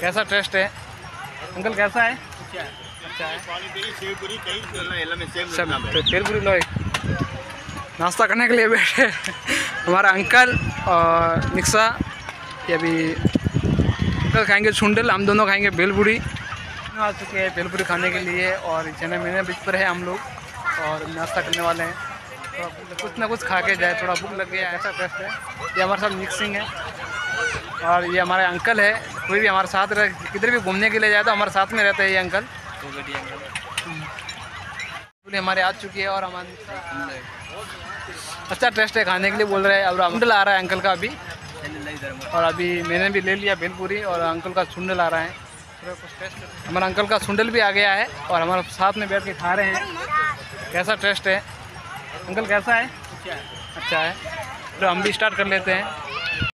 कैसा टेस्ट है? अंकल, कैसा है? अच्छा है तो तेलपुरी लोई। नाश्ता करने के लिए बैठे हमारा अंकल और निक्सा, ये अभी अंकल खाएँगे छुंडल हम दोनों खाएँगे भेलपुरी आ चुके हैं भेलपुरी खाने के लिए और चने महीने बीच पर है हम लोग और नाश्ता करने वाले हैं। थोड़ा कुछ ना कुछ खा के जाए, थोड़ा भूख लग गया ऐसा टेस्ट है। ये हमारे साथ मिक्सिंग है। और ये हमारे अंकल है, कोई भी हमारे साथ रह, किधर भी घूमने के लिए जाए तो हमारे साथ में रहते हैं ये अंकल। पूरी हमारे आ चुकी है और हमारे अच्छा टेस्ट है, खाने के लिए बोल रहे हैं। और अंकल आ रहा है अंकल का अभी। और अभी मैंने भी ले लिया भेलपूरी और अंकल का सुंडल आ रहा है। हमारा अंकल का सुंडल भी आ गया है और हमारे साथ में बैठ के खा रहे हैं। कैसा टेस्ट है? अंकल कैसा है। अच्छा है। तो हम भी स्टार्ट कर लेते हैं।